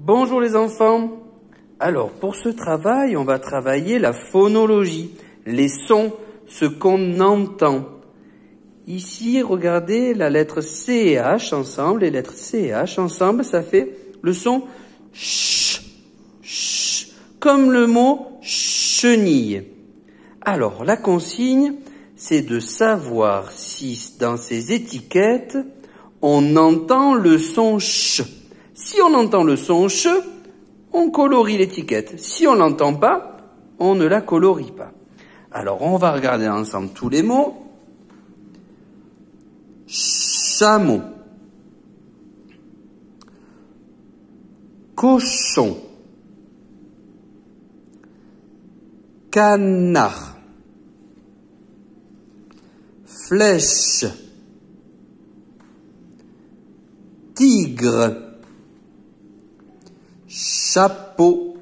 Bonjour les enfants. Alors pour ce travail, on va travailler la phonologie, les sons, ce qu'on entend. Ici, regardez la lettre C et H ensemble, les lettres C et H ensemble, ça fait le son ch, ch, comme le mot chenille. Alors la consigne, c'est de savoir si dans ces étiquettes, on entend le son ch. Si on entend le son ch, on colorie l'étiquette. Si on l'entend pas, on ne la colorie pas. Alors on va regarder ensemble tous les mots. Chameau. Cochon. Canard. Flèche. Tigre chapeau,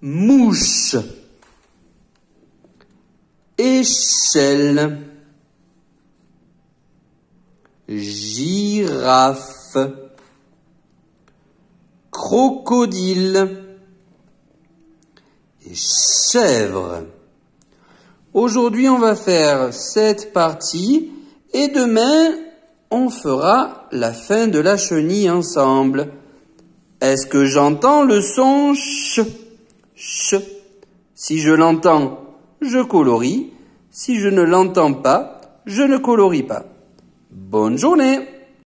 mouche, échelle, girafe, crocodile. Et chèvre. Aujourd'hui, on va faire cette partie et demain, on fera la fin de la chenille ensemble. Est-ce que j'entends le son ch ch? Si je l'entends, je colorie. Si je ne l'entends pas, je ne colorie pas. Bonne journée